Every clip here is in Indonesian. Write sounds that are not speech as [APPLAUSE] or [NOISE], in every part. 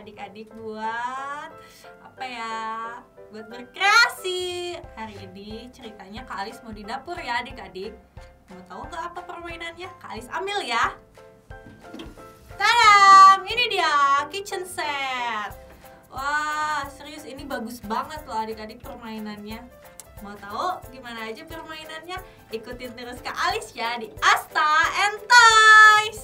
buat apa ya buat berkreasi. Hari ini ceritanya Kak Alis mau di dapur ya adik-adik. Mau tahu nggak apa permainannya? Kak Alis ambil ya. Tadam! Ini dia kitchen set. Wah serius ini bagus banget loh adik-adik permainannya. Mau tahu gimana aja permainannya? Ikutin terus Kak Alis ya di Asta and Toys.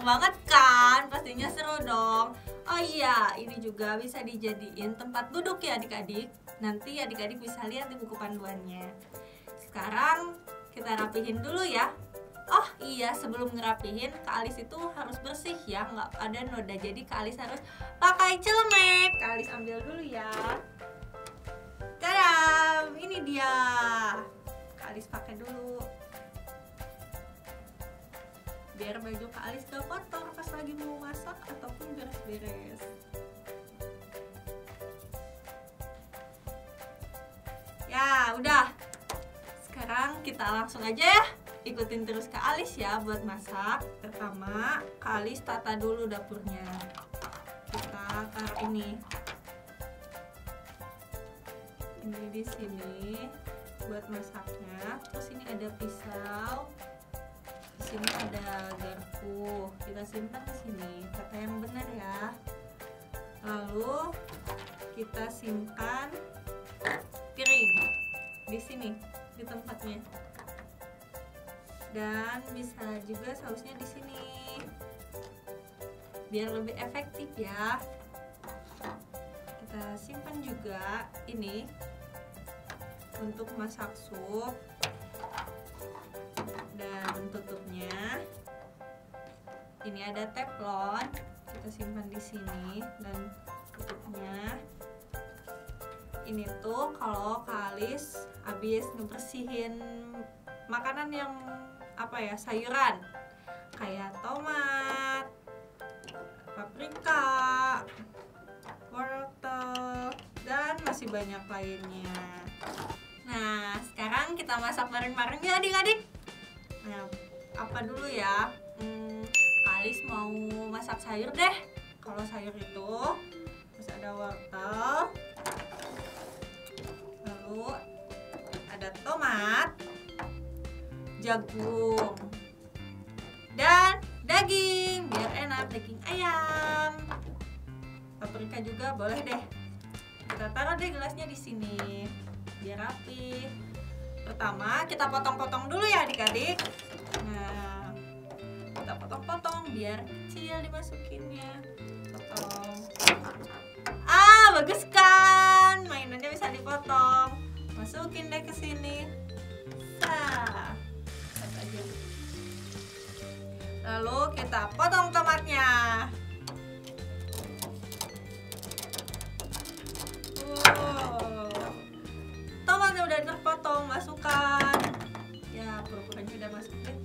Banyak banget kan? Pastinya seru dong. Oh iya, ini juga bisa dijadiin tempat duduk ya adik-adik. Nanti adik-adik bisa lihat di buku panduannya. Sekarang kita rapihin dulu ya oh iya sebelum ngerapihin Kak Alis itu harus bersih ya nggak ada noda jadi Kak Alis harus pakai celemek Kak Alis ambil dulu ya Tadam ini dia Kak Alis pakai dulu biar baju Kak Alis gak kotor pas lagi mau masak ataupun beres-beres ya udah sekarang kita langsung aja ya ikutin terus Kak Alis ya buat masak. Pertama, Kak Alis tata dulu dapurnya. Kita taruh ini. Ini di sini buat masaknya. Terus ini ada pisau. Sini ada garpu. Kita simpan di sini. Tata yang benar ya. Lalu kita simpan piring di sini di tempatnya dan bisa juga sausnya di sini biar lebih efektif ya kita simpan juga ini untuk masak sup tutupnya ini ada teflon kita simpan di sini dan tutupnya ini tuh kalau kalis habis ngebersihin makanan yang apa ya sayuran kayak tomat, paprika, wortel dan masih banyak lainnya. Nah sekarang kita masak bareng-bareng ya adik-adik. Nah apa dulu ya? Hmm, Alis mau masak sayur deh. Kalau sayur itu terus ada wortel, lalu ada tomat, jagung dan daging biar enak daging ayam paprika juga boleh deh kita taruh deh gelasnya di sini biar rapi pertama kita potong-potong dulu ya adik-adik. Nah kita potong-potong biar kecil dimasukinnya. Potong. Ah bagus kan? Mainannya bisa dipotong. Masukin deh ke sini. Nah Lalu kita potong tomatnya. Masukkan. Ya, pura-puranya udah masuk deh.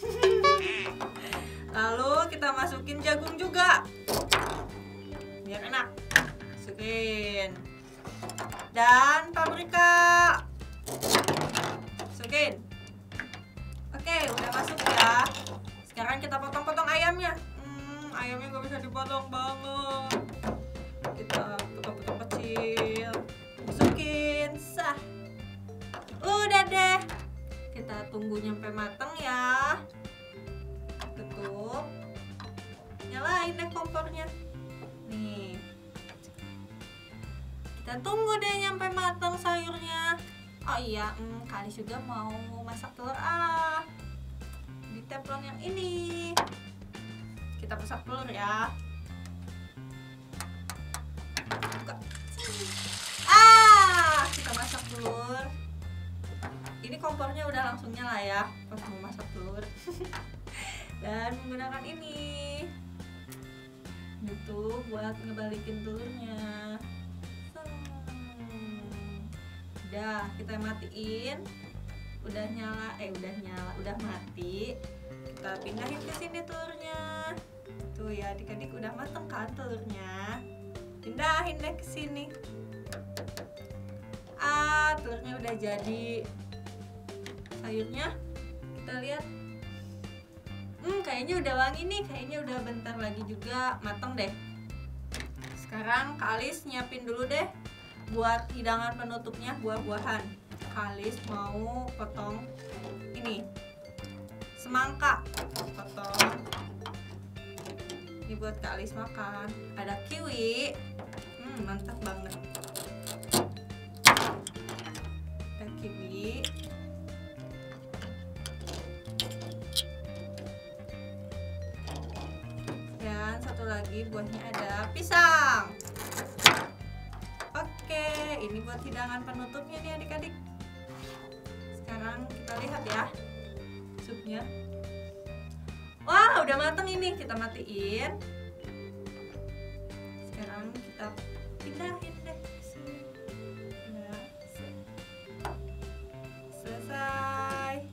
[LAUGHS] Lalu kita masukin jagung juga. Biar enak. Masukin. Dan paprika. Masukin. Oke, udah masuk ya sekarang kita potong-potong ayamnya hmm, ayamnya gak bisa dipotong banget tunggu nyampe mateng ya. Tutup nyalain deh kompornya. Nih. Kita tunggu deh nyampe mateng sayurnya. Oh iya hmm, kali juga mau masak telur ah. Teflon yang ini. Kita pesak telur ya. Buka. Ah kita masak telur ini kompornya udah langsung nyala ya pas mau masak telur. [LAUGHS] Dan menggunakan ini. Itu buat ngebalikin telurnya. Udah kita matiin. Udah nyala eh udah nyala udah mati. Kita pindahin ke sini telurnya. Tuh ya adik-adik udah mateng kan telurnya? Pindahin deh ke sini. Ah telurnya udah jadi sayurnya kita lihat kayaknya udah wangi nih kayaknya udah bentar lagi juga mateng deh. Sekarang Kalis nyiapin dulu deh buat hidangan penutupnya buah-buahan. Kalis mau potong ini semangka. Potong. Ini buat Kalis makan. Ada kiwi buahnya ada pisang. Oke ini buat hidangan penutupnya nih adik-adik. Sekarang kita lihat ya supnya. Wah udah mateng ini kita matiin. Sekarang kita pindahin deh selesai.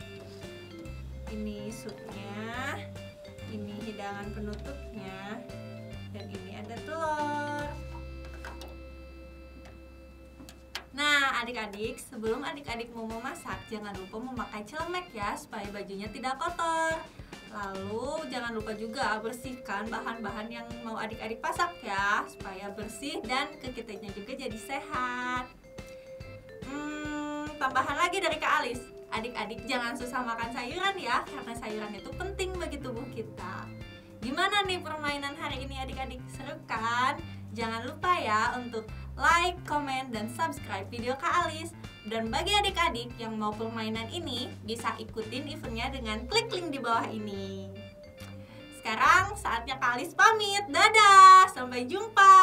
Ini supnya. Ini hidangan penutupnya adik-adik, sebelum adik-adik mau memasak, jangan lupa memakai celemek ya, supaya bajunya tidak kotor. Lalu, jangan lupa juga bersihkan bahan-bahan yang mau adik-adik pasak ya, supaya bersih dan kekitanya juga jadi sehat. Hmm, tambahan lagi dari Kak Alis, adik-adik jangan susah makan sayuran ya, karena sayuran itu penting bagi tubuh kita. Gimana nih permainan hari ini adik-adik? Seru kan? Jangan lupa ya untuk like, comment, dan subscribe video Kak Alis. Dan bagi adik-adik yang mau permainan ini, bisa ikutin eventnya dengan klik link di bawah ini. Sekarang saatnya Kak Alis pamit. Dadah, sampai jumpa.